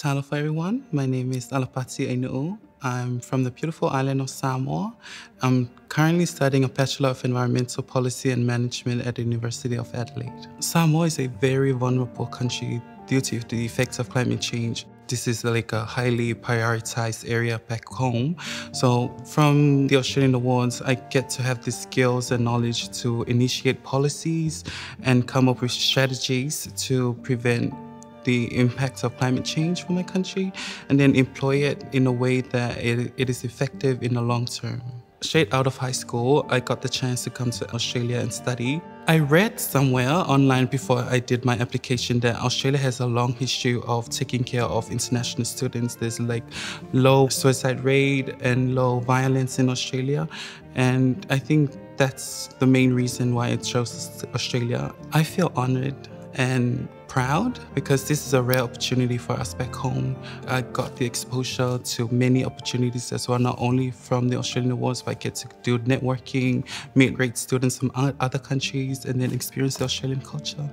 Talofa everyone. My name is Alapati Ainu'u. I'm from the beautiful island of Samoa. I'm currently studying a Bachelor of Environmental Policy and Management at the University of Adelaide. Samoa is a very vulnerable country due to the effects of climate change. This is like a highly prioritized area back home. So from the Australian Awards, I get to have the skills and knowledge to initiate policies and come up with strategies to prevent the impacts of climate change for my country and then employ it in a way that it, it is effective in the long term. Straight out of high school, I got the chance to come to Australia and study. I read somewhere online before I did my application that Australia has a long history of taking care of international students. There's like low suicide rate and low violence in Australia. And I think that's the main reason why I chose Australia. I feel honored and proud because this is a rare opportunity for us back home. I got the exposure to many opportunities as well, not only from the Australian Awards, but I get to do networking, meet great students from other countries, and then experience the Australian culture.